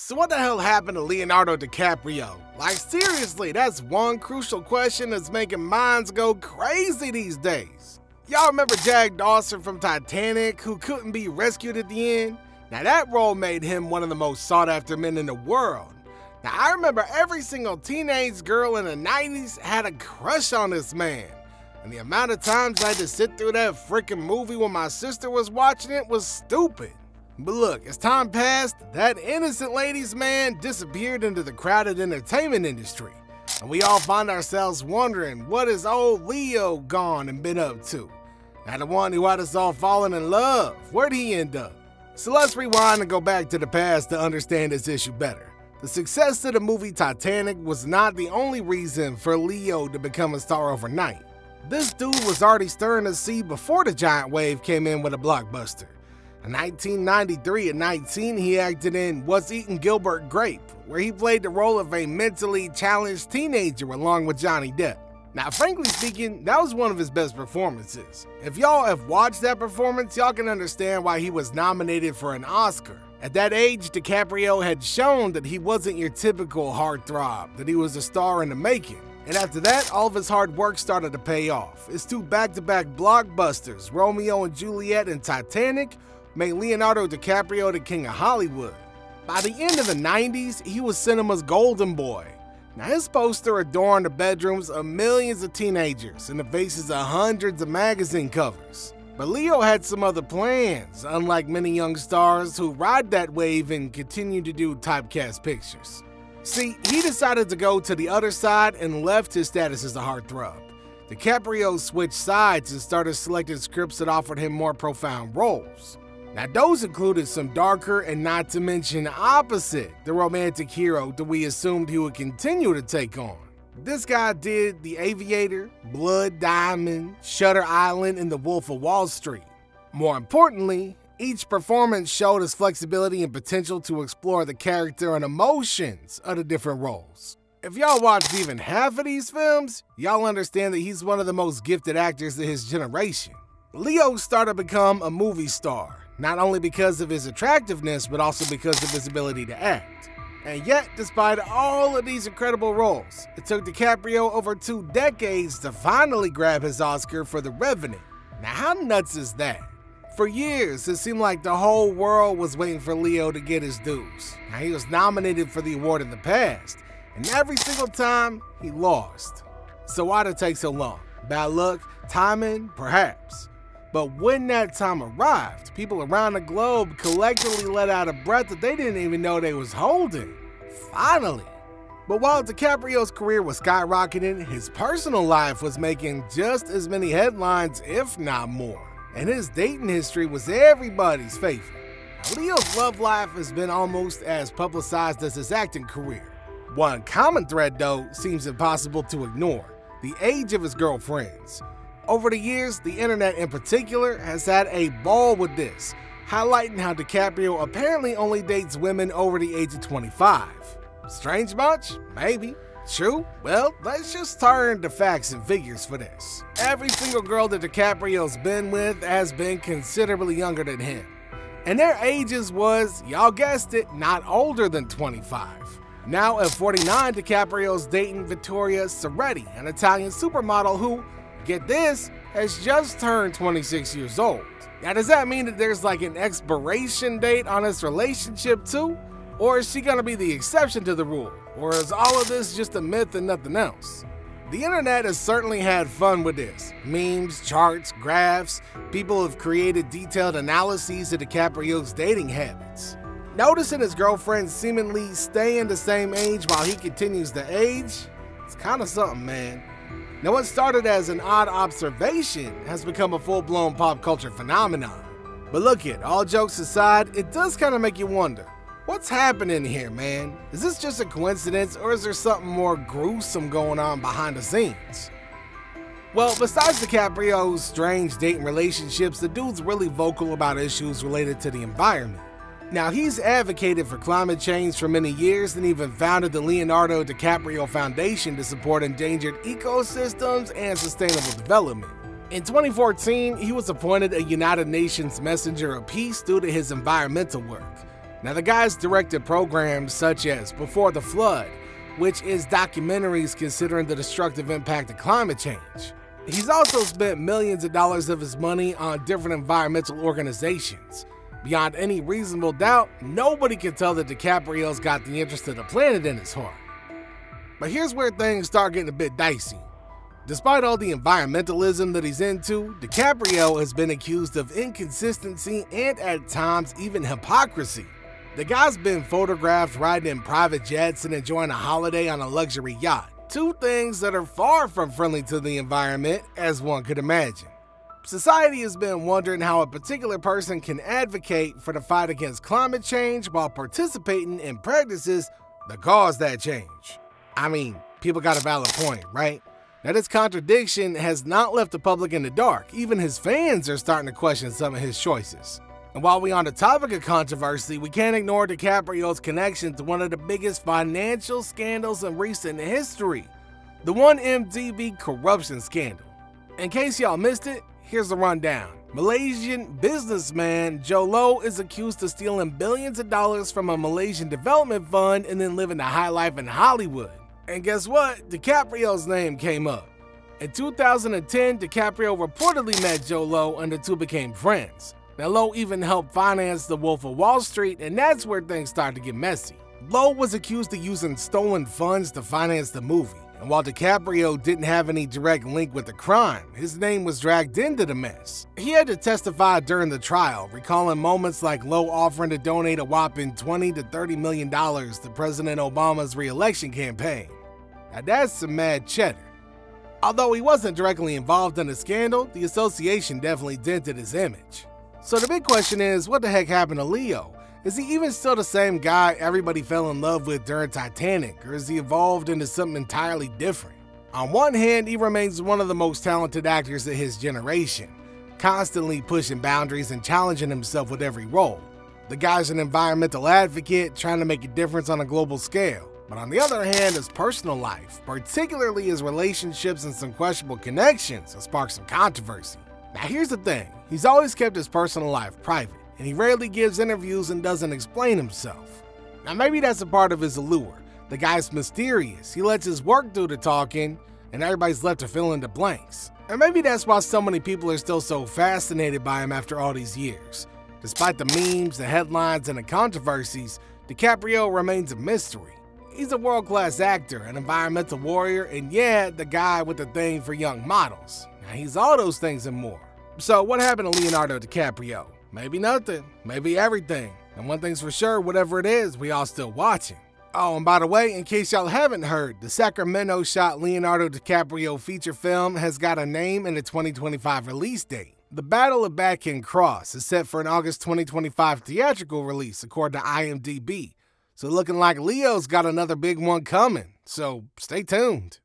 So what the hell happened to Leonardo DiCaprio? Like seriously, that's one crucial question that's making minds go crazy these days. Y'all remember Jack Dawson from Titanic who couldn't be rescued at the end? Now that role made him one of the most sought after men in the world. Now I remember every single teenage girl in the 90s had a crush on this man. And the amount of times I had to sit through that freaking movie when my sister was watching it was stupid. But look, as time passed, that innocent ladies man disappeared into the crowded entertainment industry. And we all find ourselves wondering what is old Leo gone and been up to? Now the one who had us all falling in love, where'd he end up? So let's rewind and go back to the past to understand this issue better. The success of the movie Titanic was not the only reason for Leo to become a star overnight. This dude was already stirring the sea before the giant wave came in with a blockbuster. In 1993 and 19, he acted in What's Eating Gilbert Grape, where he played the role of a mentally challenged teenager along with Johnny Depp. Now, frankly speaking, that was one of his best performances. If y'all have watched that performance, y'all can understand why he was nominated for an Oscar. At that age, DiCaprio had shown that he wasn't your typical heartthrob, that he was a star in the making. And after that, all of his hard work started to pay off. His two back-to-back blockbusters, Romeo and Juliet and Titanic, made Leonardo DiCaprio the king of Hollywood. By the end of the 90s, he was cinema's golden boy. Now his poster adorned the bedrooms of millions of teenagers and the faces of hundreds of magazine covers. But Leo had some other plans, unlike many young stars who ride that wave and continue to do typecast pictures. See, he decided to go to the other side and left his status as a heartthrob. DiCaprio switched sides and started selecting scripts that offered him more profound roles. Now, those included some darker and not to mention opposite the romantic hero that we assumed he would continue to take on. This guy did The Aviator, Blood Diamond, Shutter Island, and The Wolf of Wall Street. More importantly, each performance showed his flexibility and potential to explore the character and emotions of the different roles. If y'all watched even half of these films, y'all understand that he's one of the most gifted actors of his generation. Leo started to become a movie star, not only because of his attractiveness, but also because of his ability to act. And yet, despite all of these incredible roles, it took DiCaprio over two decades to finally grab his Oscar for The Revenant. Now, how nuts is that? For years, it seemed like the whole world was waiting for Leo to get his dues. Now, he was nominated for the award in the past, and every single time, he lost. So why'd it take so long? Bad luck? Timing? Perhaps. But when that time arrived, people around the globe collectively let out a breath that they didn't even know they was holding. Finally. But while DiCaprio's career was skyrocketing, his personal life was making just as many headlines, if not more. And his dating history was everybody's favorite. Leo's love life has been almost as publicized as his acting career. One common thread, though, seems impossible to ignore the age of his girlfriends. Over the years, the internet in particular has had a ball with this, highlighting how DiCaprio apparently only dates women over the age of 25. Strange much? Maybe. True? Well, let's just turn to facts and figures for this. Every single girl that DiCaprio's been with has been considerably younger than him. And their ages was, y'all guessed it, not older than 25. Now at 49, DiCaprio's dating Vittoria Ceretti, an Italian supermodel who, get this, has just turned 26 years old. Now, does that mean that there's like an expiration date on this relationship too? Or is she gonna be the exception to the rule? Or is all of this just a myth and nothing else? The internet has certainly had fun with this. Memes, charts, graphs, people have created detailed analyses of DiCaprio's dating habits. Noticing his girlfriend seemingly staying the same age while he continues to age, it's kinda something, man. Now, what started as an odd observation has become a full blown pop culture phenomenon. But look it, all jokes aside, it does kind of make you wonder what's happening here, man? Is this just a coincidence or is there something more gruesome going on behind the scenes? Well, besides DiCaprio's strange dating relationships, the dude's really vocal about issues related to the environment. Now, he's advocated for climate change for many years and even founded the Leonardo DiCaprio Foundation to support endangered ecosystems and sustainable development. In 2014, he was appointed a United Nations Messenger of Peace due to his environmental work. Now, the guy's directed programs such as Before the Flood, which is documentaries considering the destructive impact of climate change. He's also spent millions of dollars of his money on different environmental organizations. Beyond any reasonable doubt, nobody can tell that DiCaprio's got the interest of the planet in his heart. But here's where things start getting a bit dicey. Despite all the environmentalism that he's into, DiCaprio has been accused of inconsistency and at times even hypocrisy. The guy's been photographed riding in private jets and enjoying a holiday on a luxury yacht. Two things that are far from friendly to the environment, as one could imagine. Society has been wondering how a particular person can advocate for the fight against climate change while participating in practices that cause that change. I mean, people got a valid point, right? Now, this contradiction has not left the public in the dark. Even his fans are starting to question some of his choices. And while we're on the topic of controversy, we can't ignore DiCaprio's connection to one of the biggest financial scandals in recent history the 1MDB corruption scandal. In case y'all missed it, here's the rundown. Malaysian businessman Jho Low is accused of stealing billions of dollars from a Malaysian development fund and then living the high life in Hollywood. And guess what? DiCaprio's name came up. In 2010, DiCaprio reportedly met Jho Low and the two became friends. Now, Low even helped finance The Wolf of Wall Street, and that's where things started to get messy. Low was accused of using stolen funds to finance the movie, and while DiCaprio didn't have any direct link with the crime, his name was dragged into the mess. He had to testify during the trial, recalling moments like Low offering to donate a whopping 20 to 30 million dollars to President Obama's re-election campaign. Now that's some mad cheddar. Although he wasn't directly involved in the scandal, the association definitely dented his image. So the big question is, what the heck happened to Leo? Is he even still the same guy everybody fell in love with during Titanic, or is he evolved into something entirely different? On one hand, he remains one of the most talented actors of his generation, constantly pushing boundaries and challenging himself with every role. The guy's an environmental advocate trying to make a difference on a global scale. But on the other hand, his personal life, particularly his relationships and some questionable connections, have sparked some controversy. Now here's the thing, he's always kept his personal life private, and he rarely gives interviews and doesn't explain himself. Now maybe that's a part of his allure. The guy's mysterious, he lets his work do the talking, and everybody's left to fill in the blanks. And maybe that's why so many people are still so fascinated by him after all these years. Despite the memes, the headlines, and the controversies, DiCaprio remains a mystery. He's a world-class actor, an environmental warrior, and yeah, the guy with the thing for young models. Now, he's all those things and more. So what happened to Leonardo DiCaprio? Maybe nothing, maybe everything. And one thing's for sure, whatever it is, we all still watching. Oh, and by the way, in case y'all haven't heard, the Sacramento shot Leonardo DiCaprio feature film has got a name and a 2025 release date. The Battle of Baktan Cross is set for an August 2025 theatrical release, according to IMDb. So looking like Leo's got another big one coming, so stay tuned.